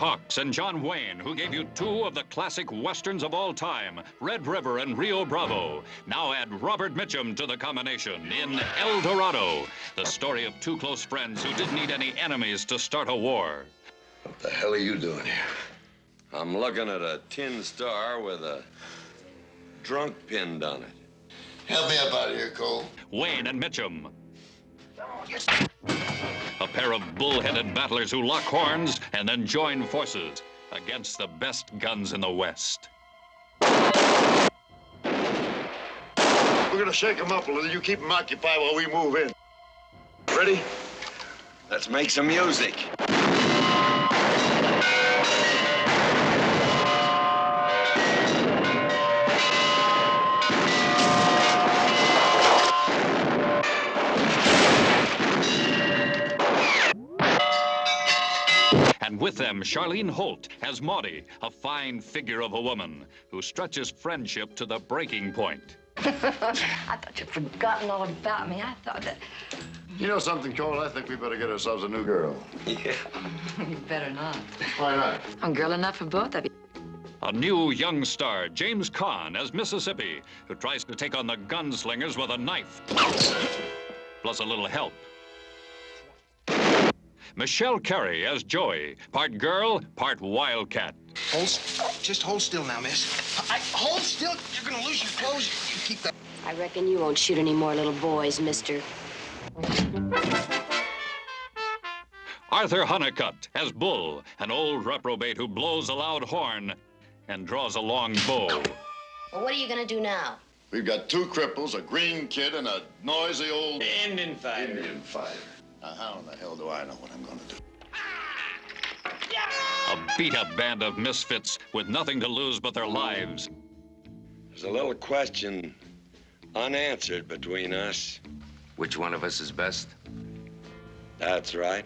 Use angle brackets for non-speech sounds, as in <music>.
Brooks and John Wayne, who gave you two of the classic westerns of all time, Red River and Rio Bravo. Now add Robert Mitchum to the combination in El Dorado, the story of two close friends who didn't need any enemies to start a war. What the hell are you doing here? I'm looking at a tin star with a drunk pinned on it. Help me up out of here, Cole. Wayne and Mitchum. A pair of bull-headed battlers who lock horns and then join forces against the best guns in the West. We're gonna shake them up a little. You keep them occupied while we move in. Ready? Let's make some music. With them, Charlene Holt as Maudie, a fine figure of a woman who stretches friendship to the breaking point. <laughs> I thought you'd forgotten all about me. I thought that You know something, Cole? I think we better get ourselves a new girl. Yeah. <laughs> you better not. Why not? I'm girl enough for both of you. A new young star, James Caan as Mississippi, who tries to take on the gunslingers with a knife. Plus a little help. Michelle Carey as Joey, part girl, part wildcat. Hold, just hold still now, miss. I, hold still. You're gonna lose your clothes. You keep that. I reckon you won't shoot any more little boys, mister. Arthur Hunnicutt as Bull, an old reprobate who blows a loud horn and draws a long bow. Well, what are you gonna do now? We've got two cripples, a green kid, and a noisy old Indian fighter. Indian fighter. Now, how in the hell do I know what I'm gonna do? A beat-up band of misfits with nothing to lose but their lives. There's a little question unanswered between us. Which one of us is best? That's right.